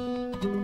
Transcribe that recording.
Música